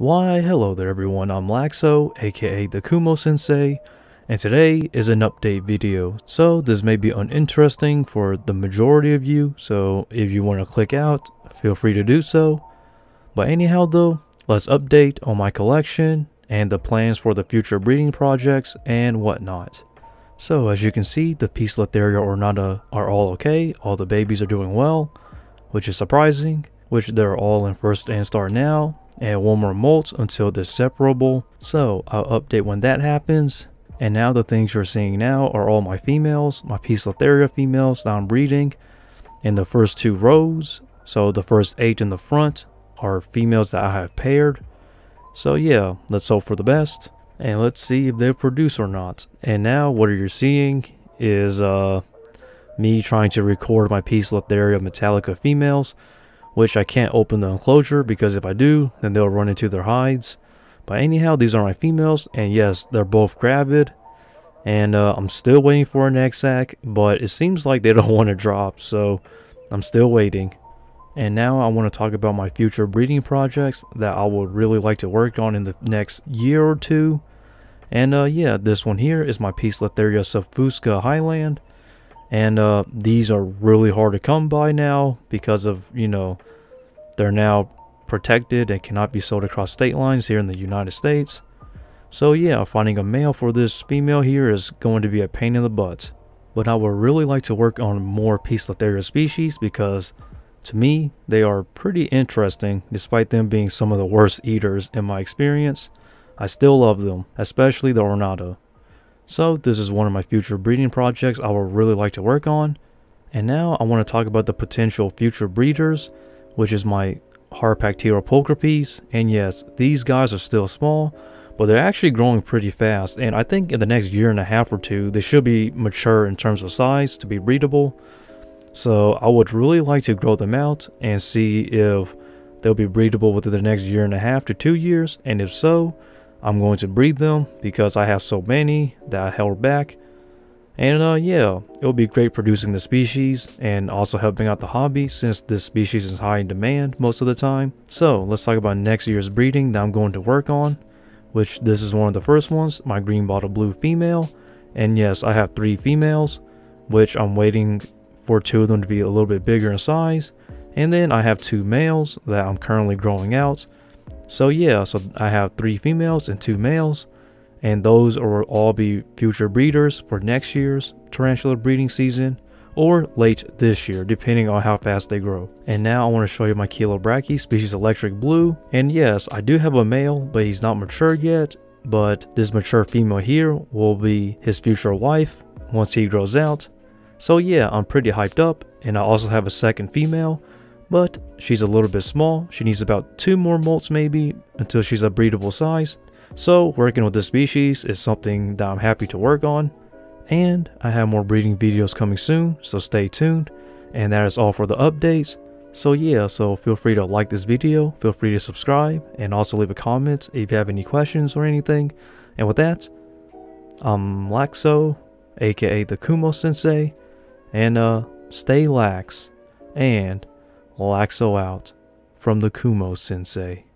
Why, hello there everyone, I'm Laxow, aka the Kumo Sensei, and today is an update video. So this may be uninteresting for the majority of you, so if you want to click out, feel free to do so. But anyhow though, let's update on my collection and the plans for the future breeding projects and whatnot. So as you can see, the Poecilotheria ornata are all okay, all the babies are doing well, which is surprising, which they're all in first instar now, and one more molt until they're separable. So I'll update when that happens. And now the things you're seeing now are all my females, my Poecilotheria females that I'm breeding in the first two rows. So the first eight in the front are females that I have paired. So yeah, let's hope for the best. And let's see if they produce or not. And now what you're seeing is uh, me trying to record my Poecilotheria metallica females which I can't open the enclosure because if I do, then they'll run into their hides. But anyhow, these are my females, and yes, they're both gravid. And uh, I'm still waiting for an egg sac, but it seems like they don't want to drop, so I'm still waiting. And now I want to talk about my future breeding projects that I would really like to work on in the next year or two. And uh, yeah, this one here is my Poecilotheria subfusca highland. And uh, these are really hard to come by now because of, you know, they're now protected and cannot be sold across state lines here in the United States. So yeah, finding a male for this female here is going to be a pain in the butt. But I would really like to work on more Poecilotheria species because to me, they are pretty interesting despite them being some of the worst eaters in my experience. I still love them, especially the Ornata. So this is one of my future breeding projects I would really like to work on. And now I want to talk about the potential future breeders, which is my Harpactira pulchripes. And yes, these guys are still small, but they're actually growing pretty fast. And I think in the next year and a half or two, they should be mature in terms of size to be breedable. So I would really like to grow them out and see if they'll be breedable within the next year and a half to two years. And if so, I'm going to breed them because I have so many that I held back. And uh, yeah, it'll be great producing the species and also helping out the hobby since this species is high in demand most of the time. So let's talk about next year's breeding that I'm going to work on, which this is one of the first ones, my green bottle blue female. And yes, I have three females, which I'm waiting for two of them to be a little bit bigger in size. And then I have two males that I'm currently growing out. So yeah, so I have three females and two males, and those will all be future breeders for next year's tarantula breeding season or late this year, depending on how fast they grow. And now I want to show you my Chilobrachys species Electric Blue. And yes, I do have a male, but he's not mature yet. But this mature female here will be his future wife once he grows out. So yeah, I'm pretty hyped up. And I also have a second female but she's a little bit small. She needs about two more molts maybe until she's a breedable size. So working with this species is something that I'm happy to work on. And I have more breeding videos coming soon, so stay tuned. And that is all for the updates. So yeah, so feel free to like this video, feel free to subscribe, and also leave a comment if you have any questions or anything. And with that, I'm Laxow, aka the Kumo Sensei, and uh, stay lax, and Laxow out from the Kumo Sensei.